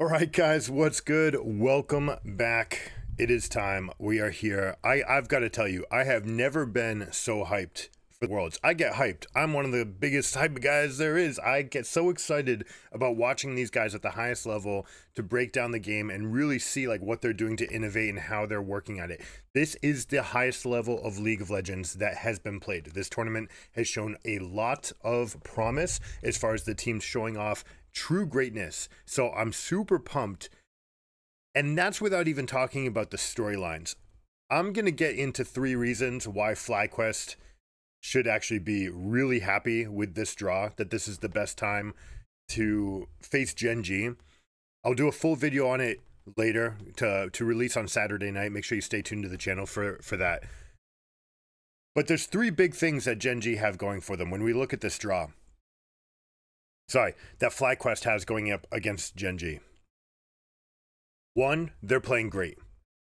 All right, guys, what's good? Welcome back. It is time. We are here. I, I've got to tell you, I have never been so hyped for the Worlds. I get hyped. I'm one of the biggest hype guys there is. I get so excited about watching these guys at the highest level to break down the game and really see like what they're doing to innovate and how they're working at it. This is the highest level of League of Legends that has been played. This tournament has shown a lot of promise as far as the teams showing off true greatness. So I'm super pumped. And that's without even talking about the storylines. I'm going to get into three reasons why FlyQuest should actually be really happy with this draw, that this is the best time to face Gen G. I'll do a full video on it later to, to release on Saturday night. Make sure you stay tuned to the channel for, for that. But there's three big things that Gen G have going for them when we look at this draw sorry, that FlyQuest has going up against Gen G. One, they're playing great.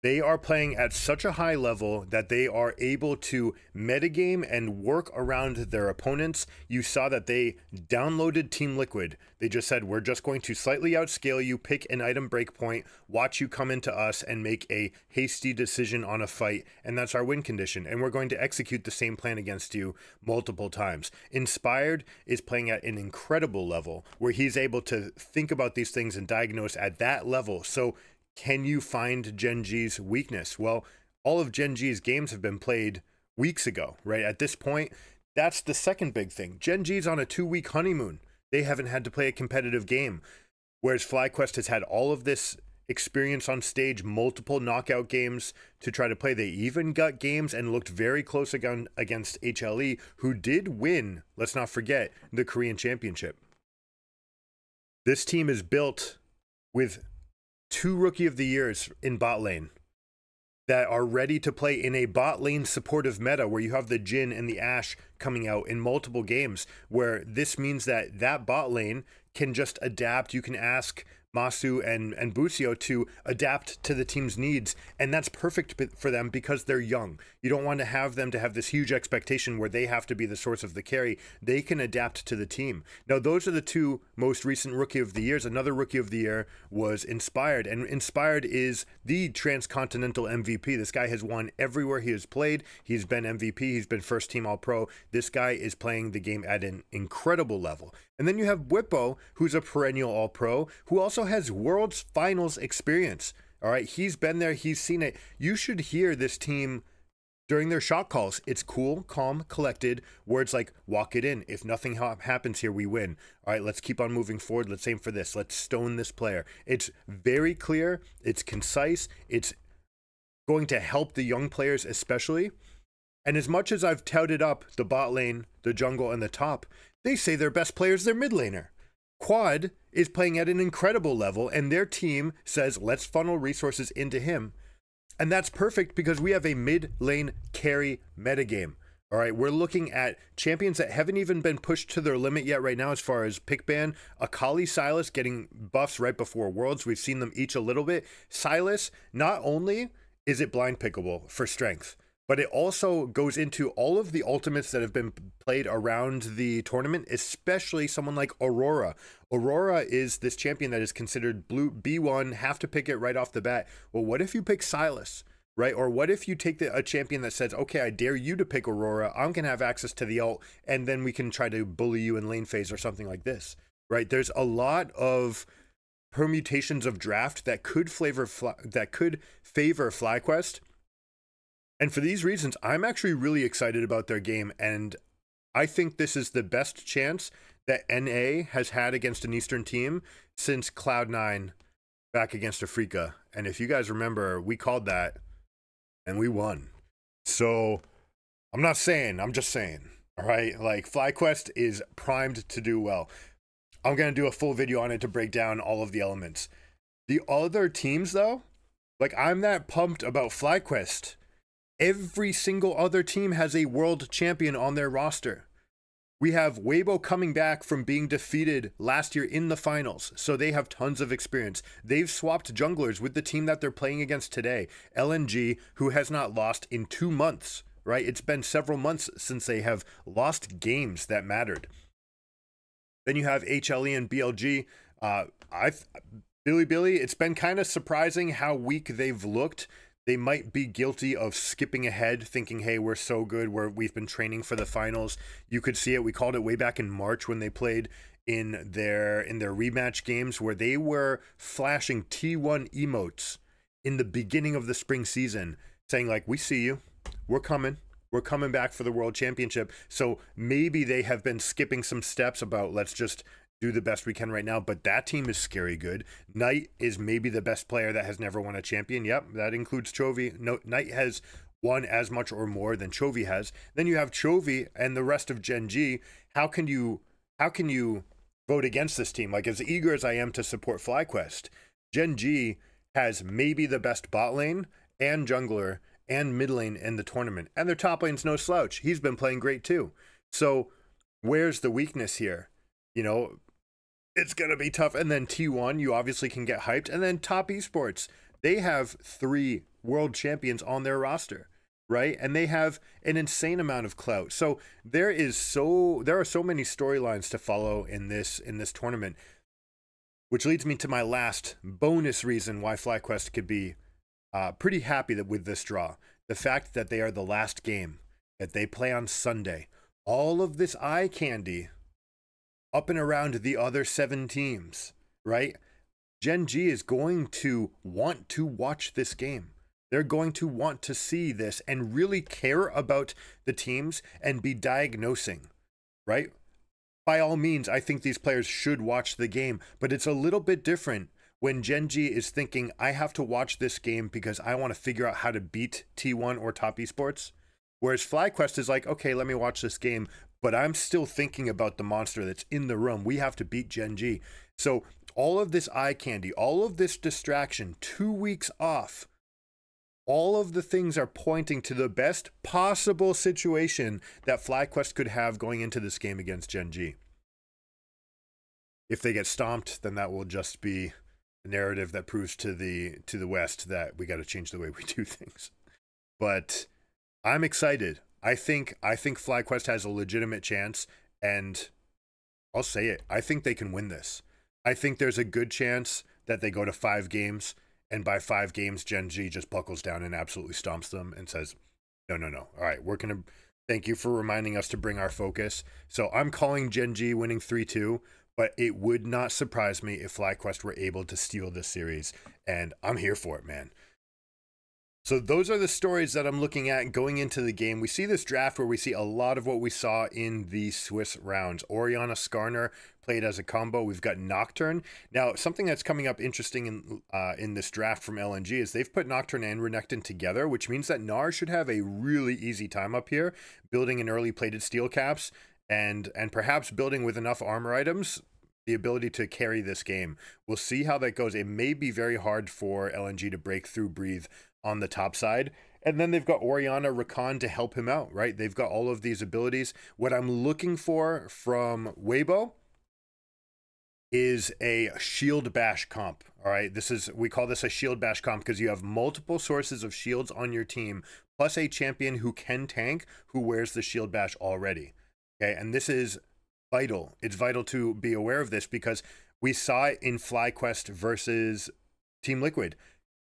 They are playing at such a high level that they are able to metagame and work around their opponents. You saw that they downloaded Team Liquid. They just said, We're just going to slightly outscale you, pick an item breakpoint, watch you come into us, and make a hasty decision on a fight. And that's our win condition. And we're going to execute the same plan against you multiple times. Inspired is playing at an incredible level where he's able to think about these things and diagnose at that level. So can you find Gen G's weakness? Well, all of Gen G's games have been played weeks ago, right? At this point, that's the second big thing. Gen G's on a two week honeymoon. They haven't had to play a competitive game. Whereas FlyQuest has had all of this experience on stage, multiple knockout games to try to play. They even got games and looked very close against HLE, who did win, let's not forget, the Korean Championship. This team is built with two rookie of the years in bot lane that are ready to play in a bot lane supportive meta where you have the Jhin and the Ashe coming out in multiple games where this means that that bot lane can just adapt. You can ask Massu and and Busio to adapt to the team's needs, and that's perfect for them because they're young. You don't want to have them to have this huge expectation where they have to be the source of the carry. They can adapt to the team. Now, those are the two most recent rookie of the years. Another rookie of the year was Inspired, and Inspired is the transcontinental MVP. This guy has won everywhere he has played. He's been MVP. He's been first team All Pro. This guy is playing the game at an incredible level. And then you have Bwipo, who's a perennial All Pro, who also has World's Finals experience. All right, he's been there, he's seen it. You should hear this team during their shot calls. It's cool, calm, collected. Words like walk it in. If nothing ha- happens here, we win. All right, let's keep on moving forward. Let's aim for this. Let's stone this player. It's very clear, it's concise, it's going to help the young players, especially. And as much as I've touted up the bot lane, the jungle, and the top, they say their best player is their mid laner. Quad is playing at an incredible level, and their team says, let's funnel resources into him. And that's perfect because we have a mid lane carry metagame. All right, we're looking at champions that haven't even been pushed to their limit yet right now as far as pick ban. Akali Sylas getting buffs right before Worlds. We've seen them each a little bit. Sylas, not only is it blind pickable for strength, but it also goes into all of the ultimates that have been played around the tournament, especially someone like Aurora. Aurora is this champion that is considered blue B1, have to pick it right off the bat. Well, what if you pick Sylas? Right? Or what if you take the, a champion that says, okay, I dare you to pick Aurora. I'm going to have access to the ult, and then we can try to bully you in lane phase or something like this. Right? There's a lot of permutations of draft that could flavor that could favor FlyQuest and for these reasons, I'm actually really excited about their game. And I think this is the best chance that NA has had against an Eastern team since Cloud9 back against Afreeca. And if you guys remember, we called that and we won. So I'm not saying, I'm just saying. All right. Like FlyQuest is primed to do well. I'm going to do a full video on it to break down all of the elements. The other teams, though, like I'm that pumped about FlyQuest Every single other team has a world champion on their roster. We have Weibo coming back from being defeated last year in the finals, so they have tons of experience. They've swapped junglers with the team that they're playing against today, LNG, who has not lost in two months, right? It's been several months since they have lost games that mattered. Then you have HLE and BLG. Uh, I've Bilibili, it's been kind of surprising how weak they've looked. They might be guilty of skipping ahead, thinking, hey, we're so good, we're, we've been training for the finals. You could see it. We called it way back in March when they played in their in their rematch games where they were flashing T1 emotes in the beginning of the spring season saying like we see you we're coming we're coming back for the world championship so maybe they have been skipping some steps about let's just do the best we can right now but that team is scary good knight is maybe the best player that has never won a champion yep that includes chovy no knight has won as much or more than chovy has then you have chovy and the rest of gen g how can you how can you vote against this team. Like as eager as I am to support FlyQuest, Gen G has maybe the best bot lane and jungler and mid lane in the tournament. And their top lane's no slouch. He's been playing great too. So where's the weakness here? You know, it's gonna be tough. And then T1, you obviously can get hyped. And then top esports, they have three world champions on their roster right? And they have an insane amount of clout. So there is so there are so many storylines to follow in this in this tournament. Which leads me to my last bonus reason why FlyQuest could be uh, pretty happy that with this draw. The fact that they are the last game that they play on Sunday. All of this eye candy up and around the other seven teams, right? Gen G is going to want to watch this game. They're going to want to see this and really care about the teams and be diagnosing, right? By all means, I think these players should watch the game, but it's a little bit different when Gen G is thinking, I have to watch this game because I want to figure out how to beat T1 or top esports. Whereas FlyQuest is like, okay, let me watch this game, but I'm still thinking about the monster that's in the room. We have to beat Gen G. So all of this eye candy, all of this distraction, two weeks off all of the things are pointing to the best possible situation that FlyQuest could have going into this game against Gen G. If they get stomped, then that will just be a narrative that proves to the to the West that we got to change the way we do things. But I'm excited. I think I think FlyQuest has a legitimate chance, and I'll say it. I think they can win this. I think there's a good chance that they go to five games and by five games, Gen G just buckles down and absolutely stomps them and says, no, no, no. All right, we're to thank you for reminding us to bring our focus. So I'm calling Gen G winning 3 2, but it would not surprise me if FlyQuest were able to steal this series. And I'm here for it, man. So those are the stories that I'm looking at going into the game. We see this draft where we see a lot of what we saw in the Swiss rounds. Orianna Skarner played as a combo. We've got Nocturne. Now, something that's coming up interesting in uh, in this draft from LNG is they've put Nocturne and Renekton together, which means that Gnar should have a really easy time up here, building an early plated steel caps and and perhaps building with enough armor items the ability to carry this game. We'll see how that goes. It may be very hard for LNG to break through breathe on the top side. And then they've got Orianna Rakan to help him out, right? They've got all of these abilities. What I'm looking for from Weibo is a shield bash comp. All right. This is, we call this a shield bash comp because you have multiple sources of shields on your team, plus a champion who can tank who wears the shield bash already. Okay. And this is vital. It's vital to be aware of this because we saw it in FlyQuest versus Team Liquid.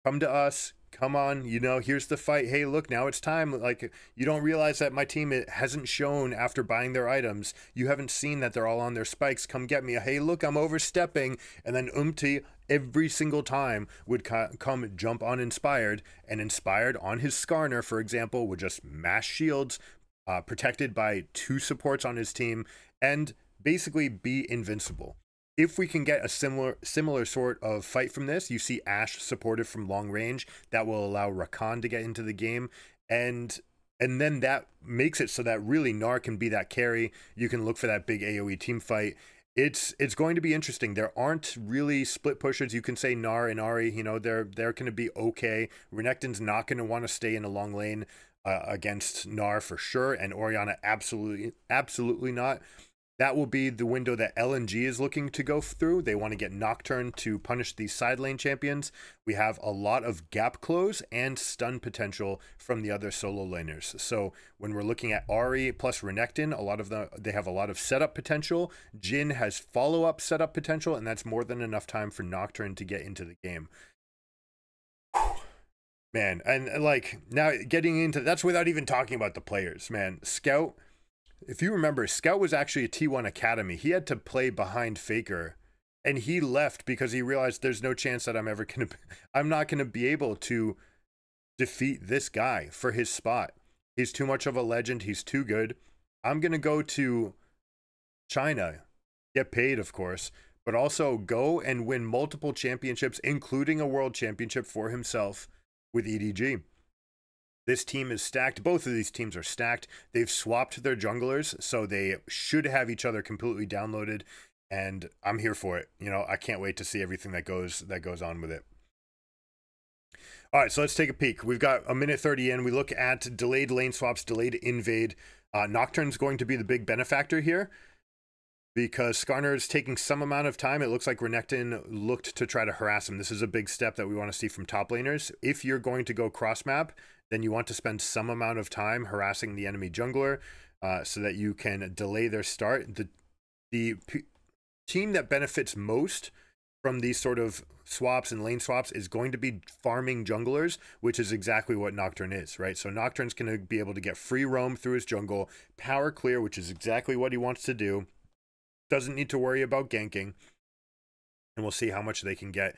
Come to us, come on, you know, here's the fight. Hey, look, now it's time. Like, you don't realize that my team it hasn't shown after buying their items. You haven't seen that they're all on their spikes. Come get me. Hey, look, I'm overstepping. And then Umti every single time would come jump on Inspired, and Inspired on his Skarner, for example, would just mash shields, uh, protected by two supports on his team, and basically be invincible if we can get a similar similar sort of fight from this, you see Ashe supported from long range. That will allow Rakan to get into the game, and and then that makes it so that really Gnar can be that carry. You can look for that big AOE team fight. It's it's going to be interesting. There aren't really split pushers. You can say Gnar and Ahri, you know, they're they're going to be okay. Renekton's not going to want to stay in a long lane uh, against Gnar for sure, and Orianna absolutely absolutely not. That will be the window that LNG is looking to go through. They want to get Nocturne to punish these side lane champions. We have a lot of gap close and stun potential from the other solo laners. So when we're looking at Ahri plus Renekton, a lot of the they have a lot of setup potential. Jhin has follow-up setup potential, and that's more than enough time for Nocturne to get into the game. Man, and like now getting into that's without even talking about the players, man. Scout if you remember, Scout was actually a T1 Academy. He had to play behind Faker and he left because he realized there's no chance that I'm ever going to I'm not going to be able to defeat this guy for his spot. He's too much of a legend. He's too good. I'm going to go to China, get paid, of course, but also go and win multiple championships, including a world championship for himself with EDG. This team is stacked. Both of these teams are stacked. They've swapped their junglers, so they should have each other completely downloaded. And I'm here for it. You know, I can't wait to see everything that goes that goes on with it. All right, so let's take a peek. We've got a minute 30 in. We look at delayed lane swaps, delayed invade. Uh, Nocturne's going to be the big benefactor here because Skarner is taking some amount of time. It looks like Renekton looked to try to harass him. This is a big step that we want to see from top laners. If you're going to go cross map, then you want to spend some amount of time harassing the enemy jungler uh, so that you can delay their start. The the team that benefits most from these sort of swaps and lane swaps is going to be farming junglers, which is exactly what Nocturne is, right? So Nocturne's going to be able to get free roam through his jungle, power clear, which is exactly what he wants to do. Doesn't need to worry about ganking. And we'll see how much they can get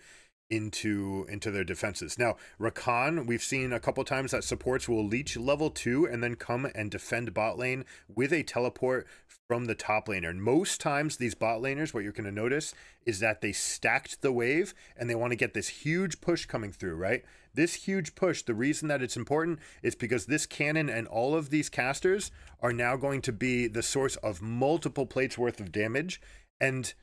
into into their defenses. Now, Rakan, we've seen a couple times that supports will leech level 2 and then come and defend bot lane with a teleport from the top laner. And most times these bot laners, what you're going to notice is that they stacked the wave and they want to get this huge push coming through, right? This huge push, the reason that it's important is because this cannon and all of these casters are now going to be the source of multiple plates worth of damage and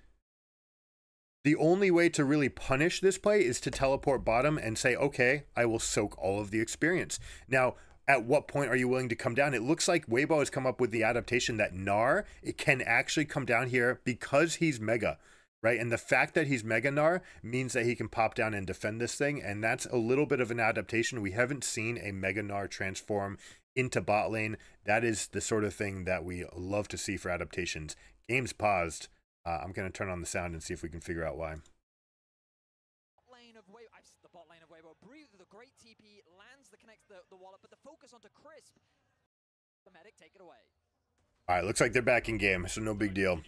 the only way to really punish this play is to teleport bottom and say, okay, I will soak all of the experience. Now, at what point are you willing to come down? It looks like Weibo has come up with the adaptation that Gnar it can actually come down here because he's mega, right? And the fact that he's mega Gnar means that he can pop down and defend this thing, and that's a little bit of an adaptation. We haven't seen a mega Gnar transform into bot lane. That is the sort of thing that we love to see for adaptations. Game's paused. Uh, I'm going to turn on the sound and see if we can figure out why. Lane of Weibo, the bot lane of Weibo, breathe the great TP, lands that connects the, the wallet, but the focus onto Crisp. The medic, take it away. All right, looks like they're back in game, so no big deal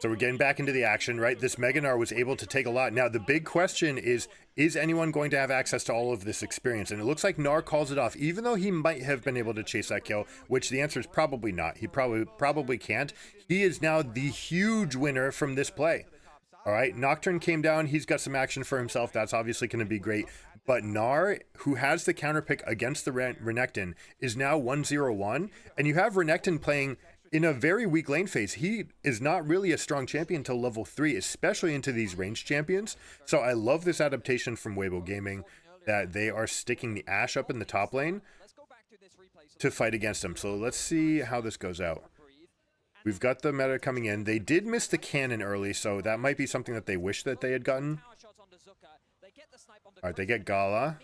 So we're getting back into the action, right? This Mega Gnar was able to take a lot. Now, the big question is, is anyone going to have access to all of this experience? And it looks like Gnar calls it off, even though he might have been able to chase that kill, which the answer is probably not. He probably probably can't. He is now the huge winner from this play. All right, Nocturne came down. He's got some action for himself. That's obviously going to be great. But Gnar, who has the counter pick against the Ren- Renekton, is now 1-0-1. And you have Renekton playing in a very weak lane phase. He is not really a strong champion until level 3, especially into these ranged champions. So I love this adaptation from Weibo Gaming that they are sticking the Ashe up in the top lane to fight against him. So let's see how this goes out. We've got the meta coming in. They did miss the cannon early, so that might be something that they wish that they had gotten. All right, they get Gala.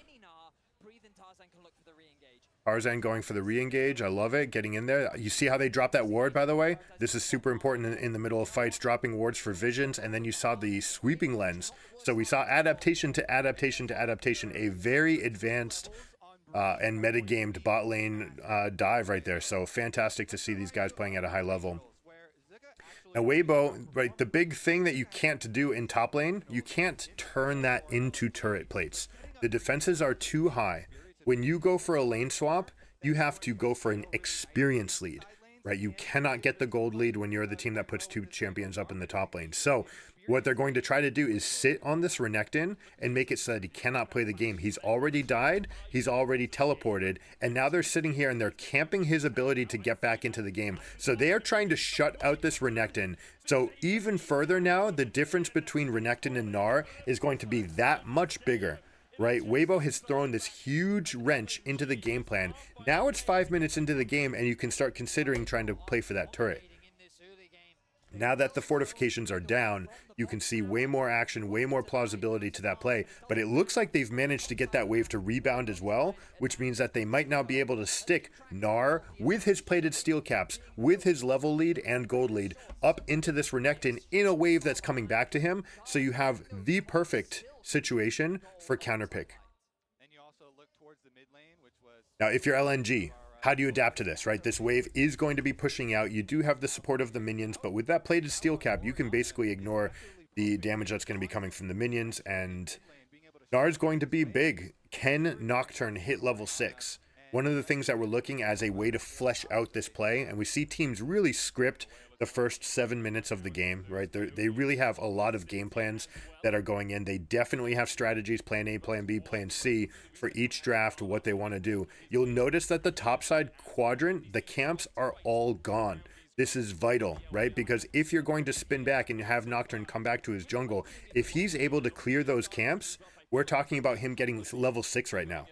Tarzan going for the re-engage. I love it. Getting in there. You see how they drop that ward, by the way? This is super important in, in, the middle of fights, dropping wards for visions. And then you saw the sweeping lens. So we saw adaptation to adaptation to adaptation. A very advanced uh, and metagamed bot lane uh, dive right there. So fantastic to see these guys playing at a high level. Now Weibo, right, the big thing that you can't do in top lane, you can't turn that into turret plates. The defenses are too high. When you go for a lane swap, you have to go for an experience lead, right? You cannot get the gold lead when you're the team that puts two champions up in the top lane. So what they're going to try to do is sit on this Renekton and make it so that he cannot play the game. He's already died, he's already teleported, and now they're sitting here and they're camping his ability to get back into the game. So they are trying to shut out this Renekton. So even further now, the difference between Renekton and Gnar is going to be that much bigger. Right? Weibo has thrown this huge wrench into the game plan. Now it's five minutes into the game, and you can start considering trying to play for that turret. Now that the fortifications are down, you can see way more action, way more plausibility to that play. But it looks like they've managed to get that wave to rebound as well, which means that they might now be able to stick Gnar with his plated steel caps, with his level lead and gold lead, up into this Renekton in a wave that's coming back to him. So you have the perfect situation for counterpick. Now, if you're LNG, how do you adapt to this, right? This wave is going to be pushing out. You do have the support of the minions, but with that plated steel cap, you can basically ignore the damage that's going to be coming from the minions, and Gnar is going to be big. Can Nocturne hit level 6? One of the things that we're looking as a way to flesh out this play, and we see teams really script the first seven minutes of the game, right? They're, they really have a lot of game plans that are going in. They definitely have strategies, plan A, plan B, plan C, for each draft, what they want to do. You'll notice that the topside quadrant, the camps are all gone. This is vital, right? Because if you're going to spin back and have Nocturne come back to his jungle, if he's able to clear those camps, we're talking about him getting level 6 right now.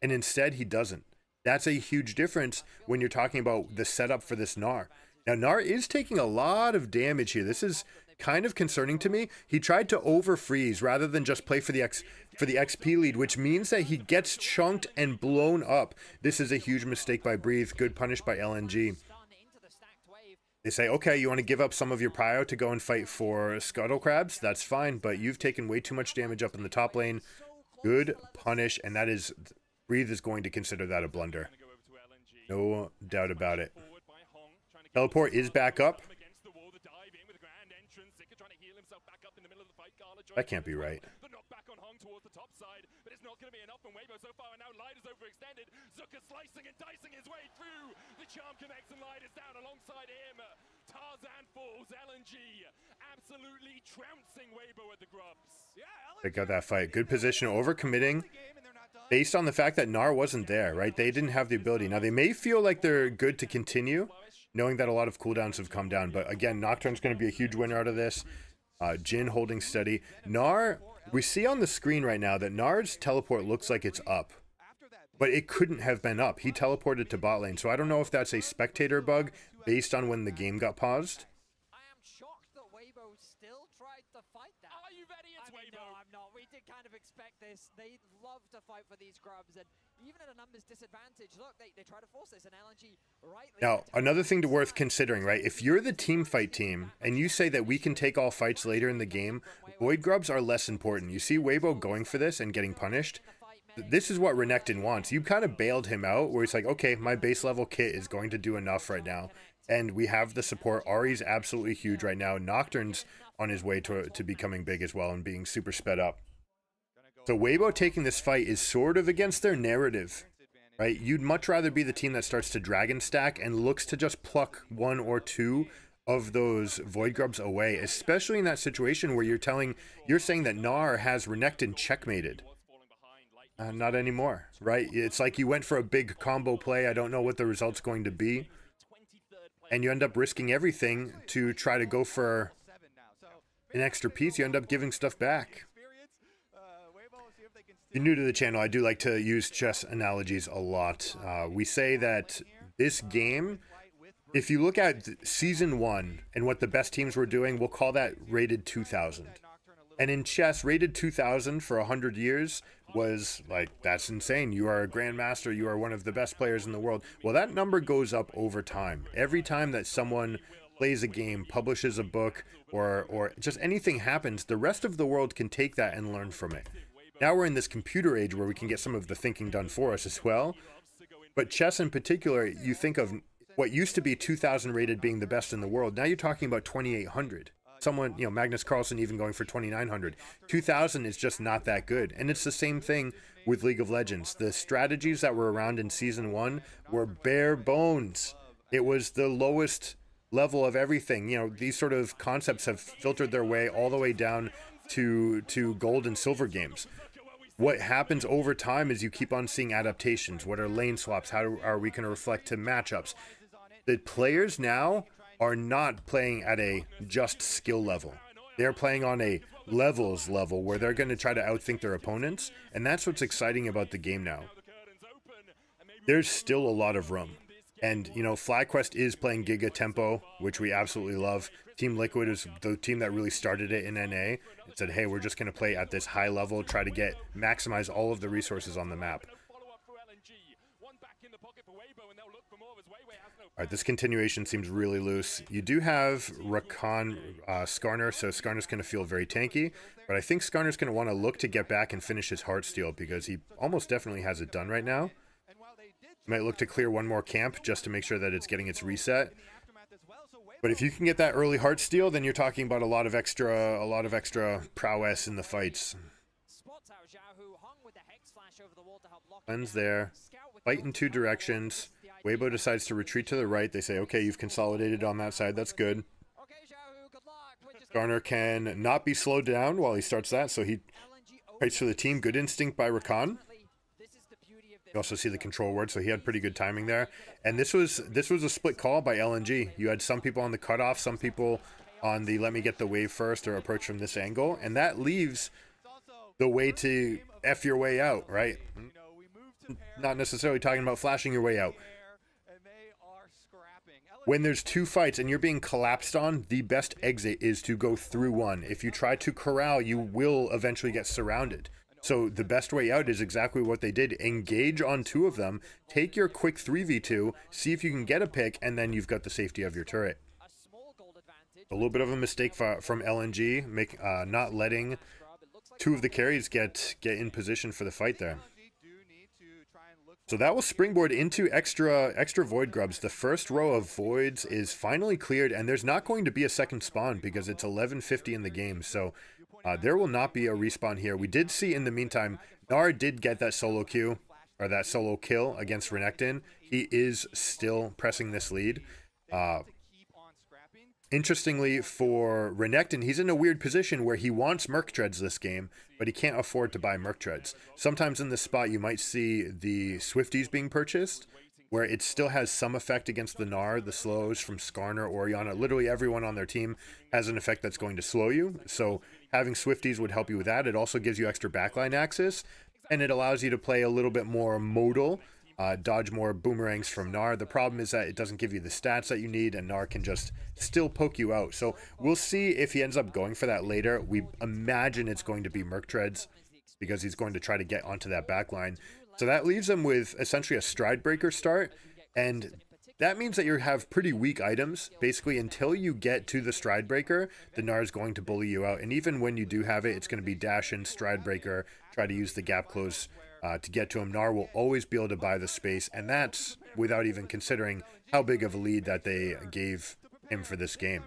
And instead, he doesn't. That's a huge difference when you're talking about the setup for this Gnar. Now, Gnar is taking a lot of damage here. This is kind of concerning to me. He tried to over freeze rather than just play for the X for the XP lead, which means that he gets chunked and blown up. This is a huge mistake by Breathe. Good punish by LNG. They say, okay, you want to give up some of your prio to go and fight for Scuttle Crabs? That's fine, but you've taken way too much damage up in the top lane. Good punish, and that is... Breathe is going to consider that a blunder. No doubt about it. Teleport is back up. That can't be right. The knockback on Hang towards the top side, but it's not going to be enough from Weibo so far, and now Light is overextended. Zucker slicing and dicing his way through. The charm connects, and Light is down alongside him. Tarzan falls, LNG absolutely trouncing Weibo at the grubs. Yeah, Check out that fight. Good position, overcommitting based on the fact that Gnar wasn't there, right? They didn't have the ability. Now, they may feel like they're good to continue, knowing that a lot of cooldowns have come down. But again, Nocturne's going to be a huge winner out of this. Uh, Jhin holding steady. Gnar, we see on the screen right now that Gnar's teleport looks like it's up. But it couldn't have been up. He teleported to bot lane. So I don't know if that's a spectator bug based on when the game got paused. kind of expect this. They love to fight for these grubs, and even at a numbers disadvantage, look, they, they try to force this, and LNG rightly... Now, another thing to worth considering, right? If you're the team fight team, and you say that we can take all fights later in the game, Void Grubs are less important. You see Weibo going for this and getting punished? This is what Renekton wants. You kind of bailed him out, where he's like, okay, my base level kit is going to do enough right now. And we have the support. Ahri's absolutely huge right now. Nocturne's on his way to, to becoming big as well and being super sped up. So Weibo taking this fight is sort of against their narrative, right? You'd much rather be the team that starts to dragon stack and looks to just pluck one or two of those void grubs away, especially in that situation where you're telling, you're saying that Gnar has Renekton checkmated. Uh, not anymore, right? It's like you went for a big combo play. I don't know what the result's going to be. And you end up risking everything to try to go for an extra piece. You end up giving stuff back you're new to the channel, I do like to use chess analogies a lot. Uh, we say that this game, if you look at season one and what the best teams were doing, we'll call that rated 2000. And in chess, rated 2000 for 100 years was like, that's insane. You are a grandmaster. You are one of the best players in the world. Well, that number goes up over time. Every time that someone plays a game, publishes a book, or, or just anything happens, the rest of the world can take that and learn from it. Now we're in this computer age where we can get some of the thinking done for us as well. But chess in particular, you think of what used to be 2000 rated being the best in the world. Now you're talking about 2800. Someone, you know, Magnus Carlsen even going for 2900. 2000 is just not that good. And it's the same thing with League of Legends. The strategies that were around in season 1 were bare bones. It was the lowest level of everything. You know, these sort of concepts have filtered their way all the way down to to gold and silver games what happens over time is you keep on seeing adaptations. What are lane swaps? How are we going to reflect to matchups? The players now are not playing at a just skill level. They're playing on a levels level where they're going to try to outthink their opponents. And that's what's exciting about the game now. There's still a lot of room. And, you know, FlyQuest is playing Giga Tempo, which we absolutely love. Team Liquid is the team that really started it in NA. It said, hey, we're just going to play at this high level, try to get, maximize all of the resources on the map. All right, this continuation seems really loose. You do have Rakan uh, Skarner, so Skarner's going to feel very tanky, but I think Skarner's going to want to look to get back and finish his Heartsteel because he almost definitely has it done right now. Might look to clear one more camp just to make sure that it's getting its reset. But if you can get that early Heartsteel, then you're talking about a lot of extra, a lot of extra prowess in the fights. Cleanse there. Fight in two directions. Weibo decides to retreat to the right. They say, okay, you've consolidated on that side. That's good. Garner can not be slowed down while he starts that, so he fights for the team. Good instinct by Rakan. You also see the control ward, so he had pretty good timing there. And this was this was a split call by LNG. You had some people on the cutoff, some people on the let me get the wave first or approach from this angle, and that leaves the way to f your way out, right? Not necessarily talking about flashing your way out when there's two fights and you're being collapsed on, the best exit is to go through one. If you try to corral, you will eventually get surrounded. So the best way out is exactly what they did. Engage on two of them, take your quick 3v2, see if you can get a pick, and then you've got the safety of your turret. A little bit of a mistake from LNG, make, uh, not letting two of the carries get, get in position for the fight there. So that will springboard into extra extra void grubs. The first row of voids is finally cleared, and there's not going to be a second spawn because it's 11:50 in the game. So uh, there will not be a respawn here. We did see in the meantime, Gnar did get that solo queue or that solo kill against Renekton. He is still pressing this lead. Uh, Interestingly, for Renekton, he's in a weird position where he wants Merc Treads this game, but he can't afford to buy Merc Treads. Sometimes in this spot, you might see the Swifties being purchased, where it still has some effect against the Gnar, the slows from Skarner, Orianna. Literally everyone on their team has an effect that's going to slow you. So having Swifties would help you with that. It also gives you extra backline access, and it allows you to play a little bit more modal uh, dodge more boomerangs from Gnar. The problem is that it doesn't give you the stats that you need, and Gnar can just still poke you out. So we'll see if he ends up going for that later. We imagine it's going to be Merc Treads because he's going to try to get onto that back line. So that leaves him with essentially a stride breaker start, and that means that you have pretty weak items. Basically, until you get to the stride breaker, the Gnar is going to bully you out. And even when you do have it, it's going to be dash in, stride breaker, try to use the gap close uh, to get to him. Gnar will always be able to buy the space, and that's without even considering how big of a lead that they gave him for this game.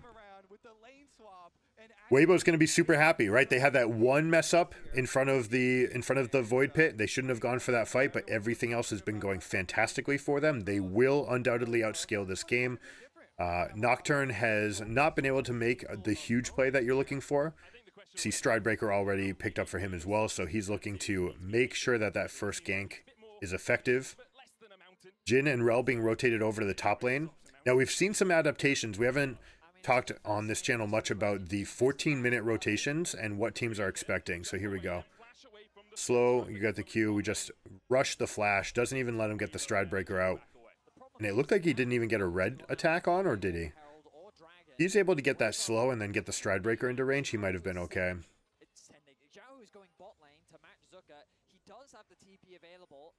Weibo's going to be super happy, right? They had that one mess up in front of the in front of the void pit. They shouldn't have gone for that fight, but everything else has been going fantastically for them. They will undoubtedly outscale this game. Uh, Nocturne has not been able to make the huge play that you're looking for see Stridebreaker already picked up for him as well, so he's looking to make sure that that first gank is effective. Jhin and Rell being rotated over to the top lane. Now, we've seen some adaptations. We haven't talked on this channel much about the 14-minute rotations and what teams are expecting. So here we go. Slow, you got the Q. We just rush the flash. Doesn't even let him get the stride breaker out. And it looked like he didn't even get a red attack on, or did he? he's able to get that slow and then get the stride breaker into range, he might have been okay.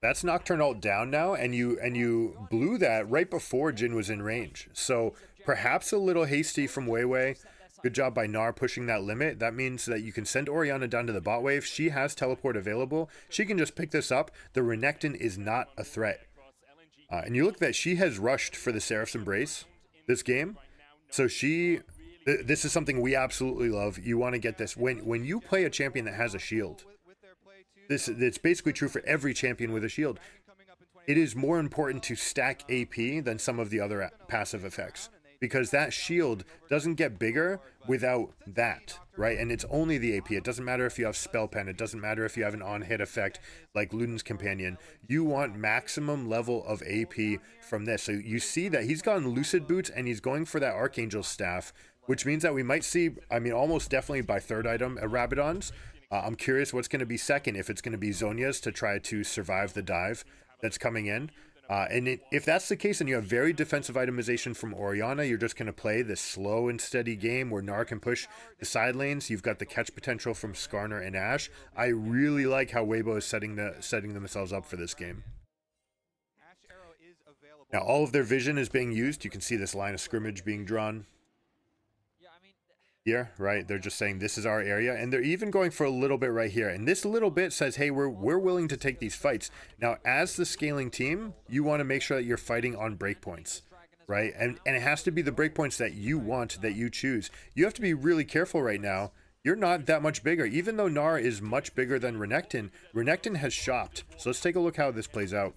That's Nocturne ult down now, and you and you blew that right before Jhin was in range. So perhaps a little hasty from Weiwei. Good job by Gnar pushing that limit. That means that you can send Orianna down to the bot wave. She has teleport available. She can just pick this up. The Renekton is not a threat. Uh, and you look that she has rushed for the Seraph's Embrace this game. So she, this is something we absolutely love. You want to get this when when you play a champion that has a shield. This it's basically true for every champion with a shield. It is more important to stack AP than some of the other passive effects because that shield doesn't get bigger without that, right? And it's only the AP. It doesn't matter if you have Spell Pen. It doesn't matter if you have an on-hit effect like Luden's Companion. You want maximum level of AP from this. So you see that he's gotten Lucid Boots and he's going for that Archangel Staff, which means that we might see, I mean, almost definitely by third item a Rabadon's. Uh, I'm curious what's going to be second, if it's going to be Zhonya's to try to survive the dive that's coming in. Uh, and it, if that's the case, and you have very defensive itemization from Orianna, you're just going to play this slow and steady game where Gnar can push the side lanes. You've got the catch potential from Skarner and Ashe. I really like how Weibo is setting the setting themselves up for this game. Now, all of their vision is being used. You can see this line of scrimmage being drawn here, right? They're just saying this is our area, and they're even going for a little bit right here. And this little bit says, hey, we're we're willing to take these fights. Now, as the scaling team, you want to make sure that you're fighting on breakpoints, right? And and it has to be the breakpoints that you want, that you choose. You have to be really careful right now. You're not that much bigger. Even though Gnar is much bigger than Renekton, Renekton has shopped. So let's take a look how this plays out.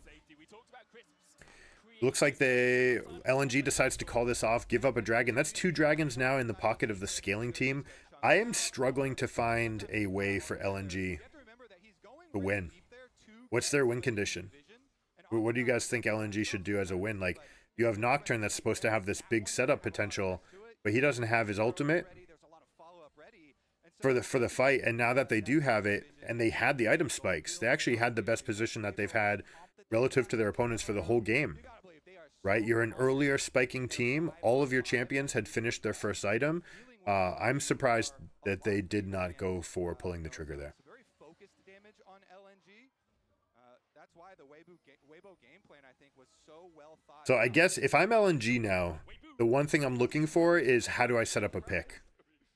Looks like the LNG decides to call this off, give up a dragon. That's two dragons now in the pocket of the scaling team. I am struggling to find a way for LNG to win. What's their win condition? What do you guys think LNG should do as a win? Like, you have Nocturne that's supposed to have this big setup potential, but he doesn't have his ultimate for the for the fight. And now that they do have it, and they had the item spikes, they actually had the best position that they've had relative to their opponents for the whole game right? You're an earlier spiking team. All of your champions had finished their first item. Uh, I'm surprised that they did not go for pulling the trigger there. So I guess if I'm LNG now, the one thing I'm looking for is how do I set up a pick,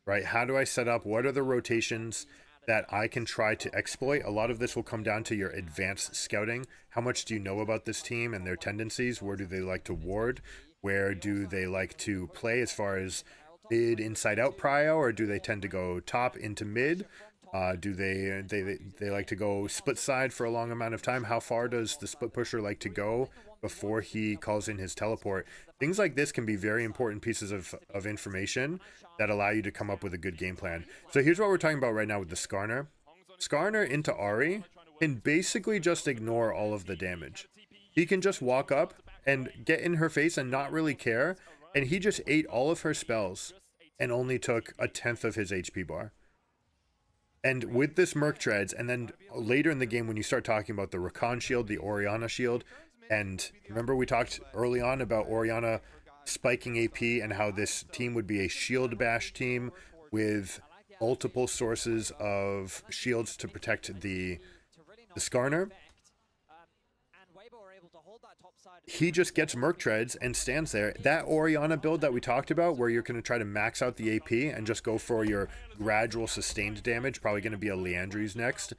right? How do I set up? What are the rotations? That I can try to exploit. A lot of this will come down to your advanced scouting. How much do you know about this team and their tendencies? Where do they like to ward? Where do they like to play as far as mid inside out prio, or do they tend to go top into mid? Uh, do they, they they like to go split side for a long amount of time? How far does the split pusher like to go before he calls in his teleport? Things like this can be very important pieces of, of information that allow you to come up with a good game plan. So here's what we're talking about right now with the Skarner. Skarner into Ahri can basically just ignore all of the damage. He can just walk up and get in her face and not really care, and he just ate all of her spells and only took a tenth of his HP bar. And with this Merc Treads, and then later in the game when you start talking about the Rakan shield, the Orianna shield, and remember we talked early on about Orianna spiking AP and how this team would be a shield bash team with multiple sources of shields to protect the the Skarner. He just gets Merc Treads and stands there. That Orianna build that we talked about, where you're going to try to max out the AP and just go for your gradual sustained damage, probably going to be a Liandry's next,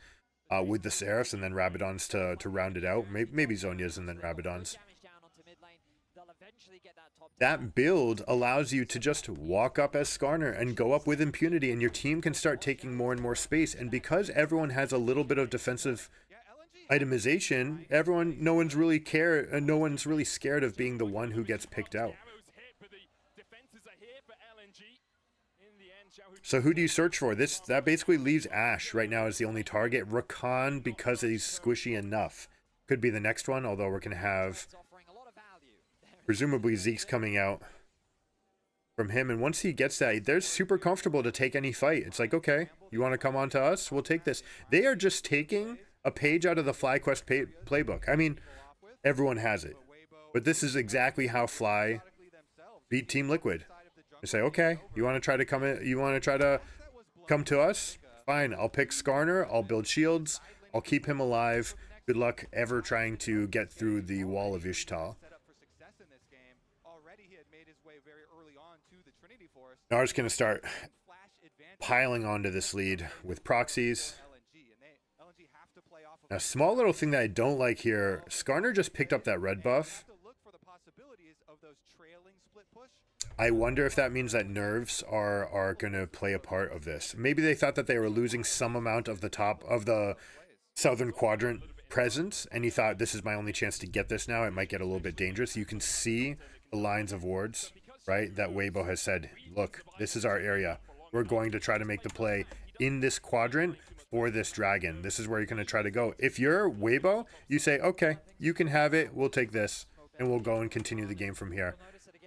uh, with the Seraphs and then Rabadons to, to round it out. Maybe, maybe Zhonya's and then Rabadons that build allows you to just walk up as Skarner and go up with impunity, and your team can start taking more and more space. And because everyone has a little bit of defensive itemization, everyone, no one's really care, uh, no one's really scared of being the one who gets picked out. So who do you search for? This that basically leaves Ashe right now as the only target. Rakan because he's squishy enough. Could be the next one, although we're gonna have presumably Zeke's coming out from him. And once he gets that, they're super comfortable to take any fight. It's like, okay, you want to come on to us? We'll take this. They are just taking a page out of the FlyQuest pay- playbook. I mean, everyone has it. But this is exactly how Fly beat Team Liquid. They say, okay, you want to try to come in, you want to try to come to us? Fine, I'll pick Skarner, I'll build shields, I'll keep him alive. Good luck ever trying to get through the wall of Ixtal. Gnar's going to start piling onto this lead with proxies. A small little thing that I don't like here, Skarner just picked up that red buff. I wonder if that means that nerves are are going to play a part of this. Maybe they thought that they were losing some amount of the top of the southern quadrant presence, and he thought this is my only chance to get this now. It might get a little bit dangerous. You can see the lines of wards right? That Weibo has said, look, this is our area. We're going to try to make the play in this quadrant for this dragon. This is where you're going to try to go. If you're Weibo, you say, okay, you can have it. We'll take this, and we'll go and continue the game from here.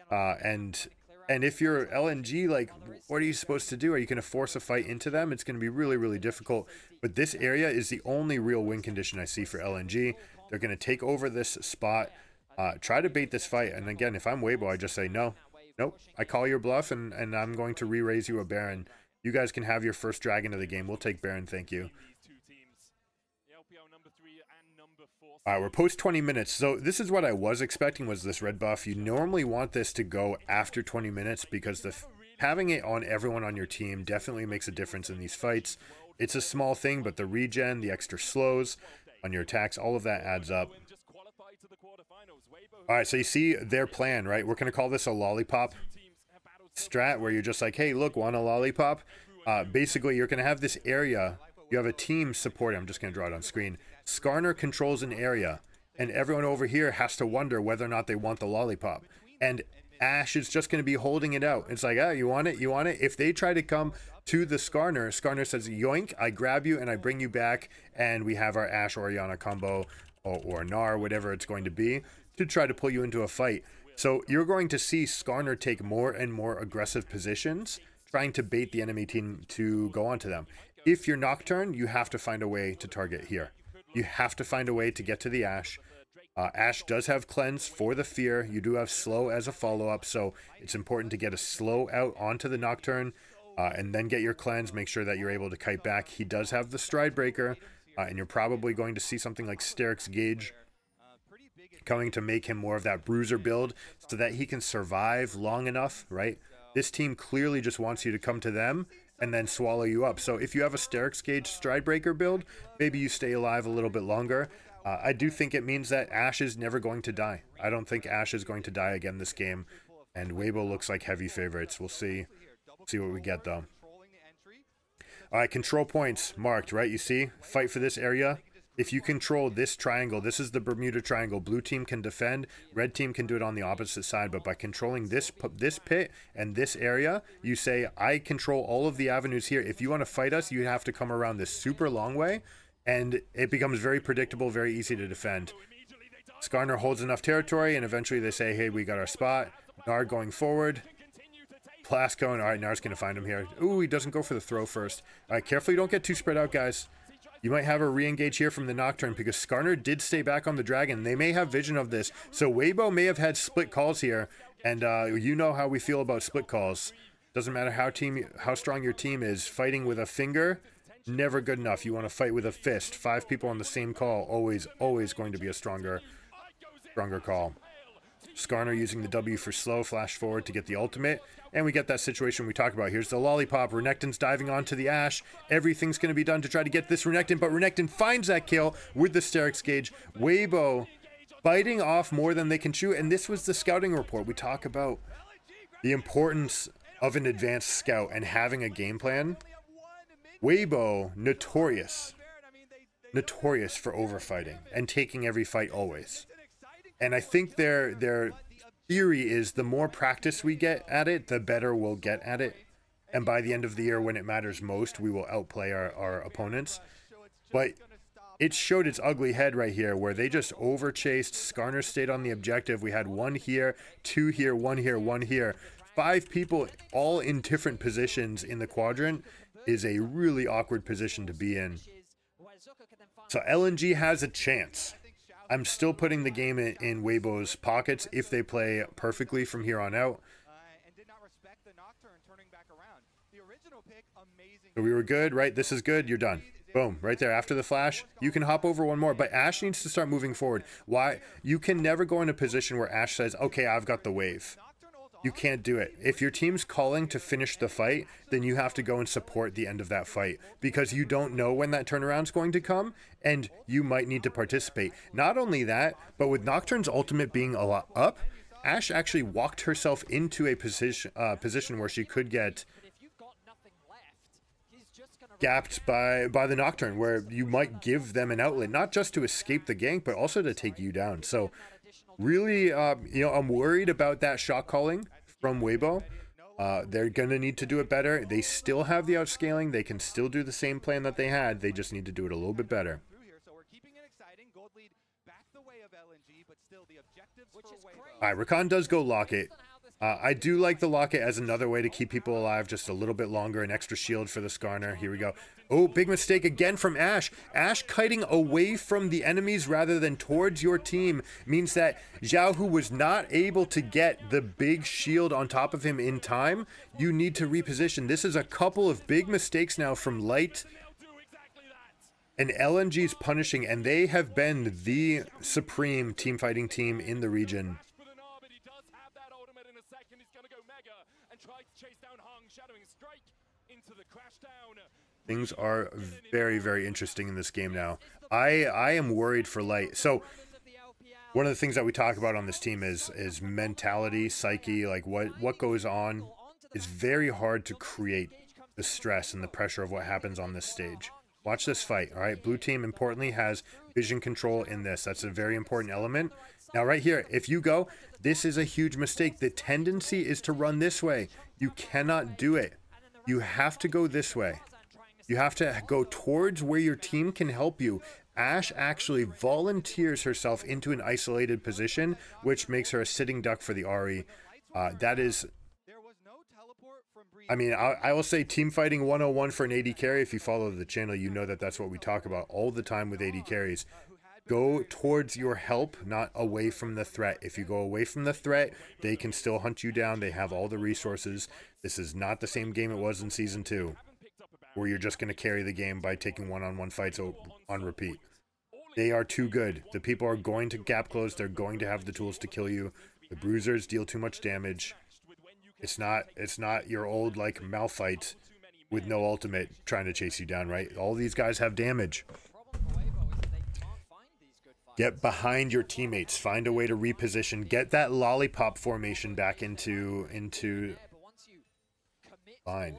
Uh, and And if you're LNG, like, what are you supposed to do? Are you going to force a fight into them? It's going to be really, really difficult. But this area is the only real win condition I see for LNG. They're going to take over this spot, uh, try to bait this fight. And again, if I'm Weibo, I just say, no, nope. I call your bluff, and, and I'm going to re-raise you a Baron. You guys can have your first dragon of the game. We'll take Baron, thank you. All right, we're post 20 minutes. So this is what I was expecting was this red buff. You normally want this to go after 20 minutes because the having it on everyone on your team definitely makes a difference in these fights. It's a small thing, but the regen, the extra slows on your attacks, all of that adds up. All right, so you see their plan, right? We're going to call this a lollipop strat where you're just like, hey, look, want a lollipop? Uh, basically, you're going to have this area. You have a team supporting. I'm just going to draw it on screen Skarner controls an area, and everyone over here has to wonder whether or not they want the lollipop. And Ashe is just going to be holding it out. It's like, oh, you want it? You want it? If they try to come to the Skarner, Skarner says, yoink, I grab you and I bring you back, and we have our Ashe Orianna combo or, or whatever it's going to be, to try to pull you into a fight. So you're going to see Skarner take more and more aggressive positions, trying to bait the enemy team to go onto them. If you're Nocturne, you have to find a way to target here. You have to find a way to get to the Ashe. Uh, Ashe does have Cleanse for the Fear. You do have Slow as a follow-up, so it's important to get a Slow out onto the Nocturne uh, and then get your Cleanse. Make sure that you're able to kite back. He does have the Stridebreaker, uh, and you're probably going to see something like Sterak's Gauge coming to make him more of that bruiser build so that he can survive long enough, right? This team clearly just wants you to come to them and then swallow you up. So if you have a Sterak's Gauge Stridebreaker build, maybe you stay alive a little bit longer. Uh, I do think it means that Ashe is never going to die. I don't think Ashe is going to die again this game. And Weibo looks like heavy favorites. We'll see. See what we get, though. All right, control points marked, right? You see? Fight for this area. If you control this triangle, this is the Bermuda Triangle. Blue team can defend, red team can do it on the opposite side. But by controlling this this pit and this area, you say, I control all of the avenues here. If you want to fight us, you have to come around this super long way. And it becomes very predictable, very easy to defend. Skarner holds enough territory, and eventually they say, hey, we got our spot. Nard going forward. Plasco, and all right, Nard's going to find him here. Ooh, he doesn't go for the throw first. All right, carefully don't get too spread out, guys. You might have a re-engage here from the Nocturne because Skarner did stay back on the Dragon. They may have vision of this. So Weibo may have had split calls here. And uh, you know how we feel about split calls. Doesn't matter how team, how strong your team is. Fighting with a finger, never good enough. You want to fight with a fist. Five people on the same call, always, always going to be a stronger, stronger call. Skarner using the W for slow, flash forward to get the ultimate. And we get that situation we talk about. Here's the lollipop. Renekton's diving onto the Ashe. Everything's going to be done to try to get this Renekton, but Renekton finds that kill with the Sterak's Gauge. Weibo biting off more than they can chew. And this was the scouting report. We talk about the importance of an advanced scout and having a game plan. Weibo, notorious, notorious for overfighting and taking every fight always. And I think their their theory is the more practice we get at it, the better we'll get at it. And by the end of the year, when it matters most, we will outplay our, our opponents. But it showed its ugly head right here, where they just overchased. Skarner stayed on the objective. We had one here, two here, one here, one here. Five people all in different positions in the quadrant is a really awkward position to be in. So LNG has a chance. I'm still putting the game in, Weibo's pockets if they play perfectly from here on out. So we were good, right? This is good. You're done. Boom, right there. After the flash, you can hop over one more, but Ashe needs to start moving forward. Why? You can never go in a position where Ashe says, okay, I've got the wave. You can't do it. If your team's calling to finish the fight, then you have to go and support the end of that fight because you don't know when that turnaround's going to come and you might need to participate. Not only that, but with Nocturne's ultimate being a lot up, Ashe actually walked herself into a position uh, position where she could get gapped by by the Nocturne, where you might give them an outlet, not just to escape the gank, but also to take you down. So really, uh, you know, I'm worried about that shot calling from Weibo. Uh, they're going to need to do it better. They still have the outscaling. They can still do the same plan that they had. They just need to do it a little bit better. All right, Rakan does go lock it. Uh, I do like the locket as another way to keep people alive just a little bit longer, an extra shield for the Skarner. Here we go. Oh, big mistake again from Ashe. Ashe kiting away from the enemies rather than towards your team means that Xiaohu was not able to get the big shield on top of him in time. You need to reposition. This is a couple of big mistakes now from Light and LNG is punishing, and they have been the supreme team fighting team in the region. Things are very, very interesting in this game now. I I am worried for Light. So one of the things that we talk about on this team is is mentality, psyche, like what what goes on. It's very hard to create the stress and the pressure of what happens on this stage. Watch this fight, all right? Blue team, importantly, has vision control in this. That's a very important element. Now, right here, if you go, this is a huge mistake. The tendency is to run this way. You cannot do it. You have to go this way. You have to go towards where your team can help you. Ashe actually volunteers herself into an isolated position, which makes her a sitting duck for the Ahri. Uh, that is I mean, I, I, will say team fighting 101 for an AD carry. If you follow the channel, you know that that's what we talk about all the time with AD carries. Go towards your help, not away from the threat. If you go away from the threat, they can still hunt you down. They have all the resources. This is not the same game it was in Season 2, where you're just going to carry the game by taking one-on-one -on -one fights on repeat. They are too good. The people are going to gap close. They're going to have the tools to kill you. The bruisers deal too much damage. It's not it's not your old like Malphite with no ultimate trying to chase you down, right? All these guys have damage. Get behind your teammates. Find a way to reposition. Get that lollipop formation back into into fine.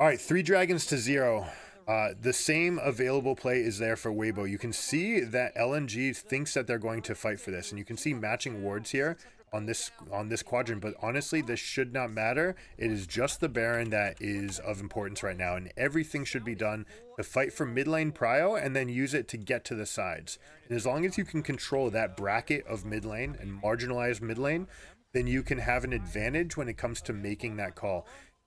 All right, three dragons to zero. Uh, the same available play is there for Weibo. You can see that LNG thinks that they're going to fight for this, and you can see matching wards here on this on this quadrant but honestly this should not matter. It is just the baron that is of importance right now and everything should be done to fight for mid lane prio and then use it to get to the sides. And as long as you can control that bracket of mid lane and marginalize mid lane then you can have an advantage when it comes to making that call.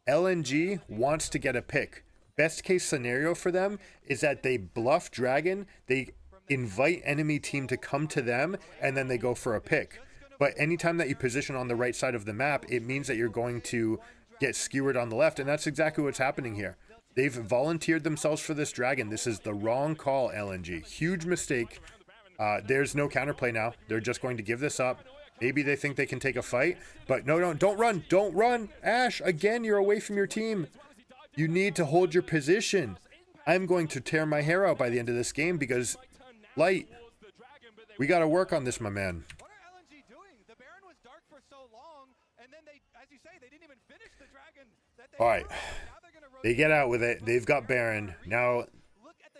Lng wants to get a pick. Best case scenario for them is that they bluff dragon they invite enemy team to come to them and then they go for a pick but anytime that you position on the right side of the map, it means that you're going to get skewered on the left. And that's exactly what's happening here. They've volunteered themselves for this dragon. This is the wrong call, LNG. Huge mistake. Uh, there's no counterplay now. They're just going to give this up. Maybe they think they can take a fight. But no, no, don't run. Don't run. Ashe, again, you're away from your team. You need to hold your position. I'm going to tear my hair out by the end of this game because Light, we got to work on this, my man. All right. They get out with it. They've got Baron. Now,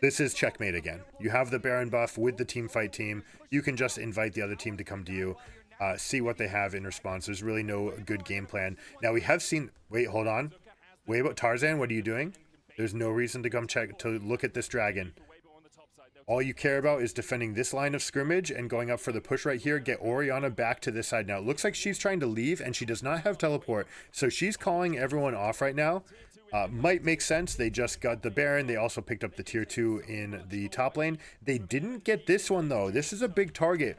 this is checkmate again. You have the Baron buff with the team fight team. You can just invite the other team to come to you. Uh, see what they have in response. There's really no good game plan. Now, we have seen... Wait, hold on. Wait, about Tarzan, what are you doing? There's no reason to come check to look at this dragon. All you care about is defending this line of scrimmage and going up for the push right here. Get Orianna back to this side now. It looks like she's trying to leave and she does not have teleport. So she's calling everyone off right now. Uh, might make sense. They just got the Baron. They also picked up the tier 2 in the top lane. They didn't get this one though. This is a big target.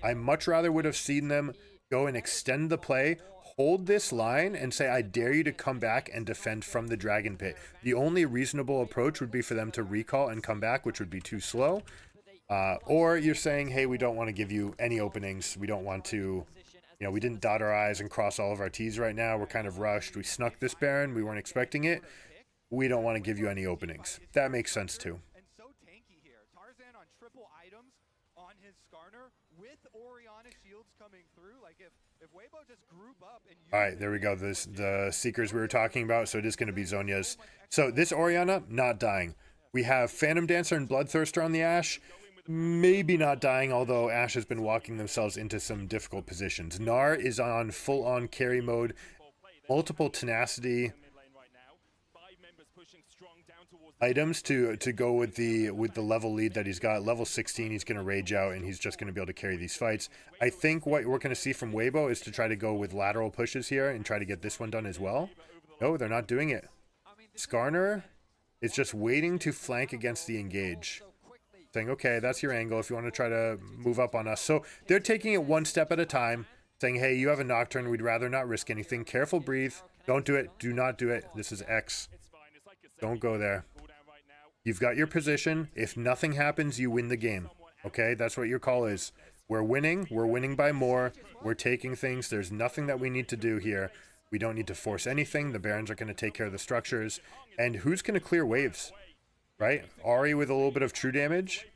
I much rather would have seen them go and extend the play, hold this line and say, I dare you to come back and defend from the Dragon Pit. The only reasonable approach would be for them to recall and come back, which would be too slow. Uh, or you're saying, hey, we don't want to give you any openings. We don't want to, you know, we didn't dot our I's and cross all of our T's right now. We're kind of rushed. We snuck this Baron. We weren't expecting it. We don't want to give you any openings. That makes sense too. All right, there we go. This the seekers we were talking about. So it is going to be Zhonya's. So this Orianna, not dying. We have Phantom Dancer and Bloodthirster on the Ashe. Maybe not dying, although Ashe has been walking themselves into some difficult positions. Gnar is on full-on carry mode, multiple tenacity. Items to to go with the with the level lead that he's got. Level 16, he's going to rage out and he's just going to be able to carry these fights. I think what we're going to see from Weibo is to try to go with lateral pushes here and try to get this one done as well. No, they're not doing it. Skarner is just waiting to flank against the engage. Saying, okay, that's your angle if you want to try to move up on us. So they're taking it one step at a time, saying, hey, you have a Nocturne. We'd rather not risk anything. Careful, breathe. Don't do it. Do not do it. This is X. Don't go there. You've got your position. If nothing happens, you win the game. Okay, that's what your call is. We're winning. We're winning by more. We're taking things. There's nothing that we need to do here. We don't need to force anything. The Barons are going to take care of the structures. And who's going to clear waves? Right? Ahri with a little bit of true damage.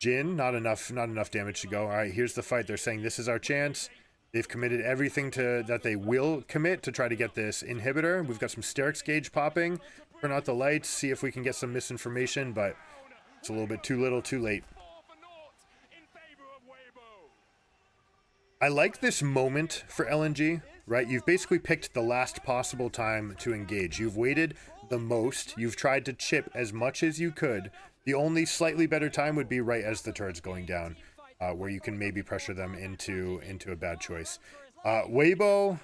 Jhin, not enough, not enough damage to go. All right, here's the fight. They're saying this is our chance. They've committed everything to that they will commit to try to get this inhibitor. We've got some Sterak's gauge popping. Turn out the lights, see if we can get some misinformation, but it's a little bit too little, too late. I like this moment for LNG, right? You've basically picked the last possible time to engage. You've waited the most. You've tried to chip as much as you could. The only slightly better time would be right as the turret's going down uh, where you can maybe pressure them into into a bad choice. Uh, Weibo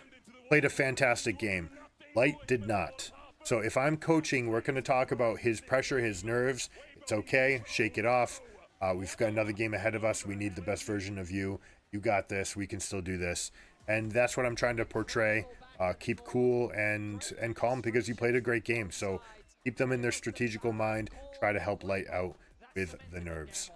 played a fantastic game. Light did not. So if I'm coaching, we're going to talk about his pressure, his nerves. It's okay. Shake it off. Uh, we've got another game ahead of us. We need the best version of you. You got this. We can still do this. And that's what I'm trying to portray. Uh, keep cool and and calm because you played a great game. So keep them in their strategical mind. Try to help Light out with the nerves.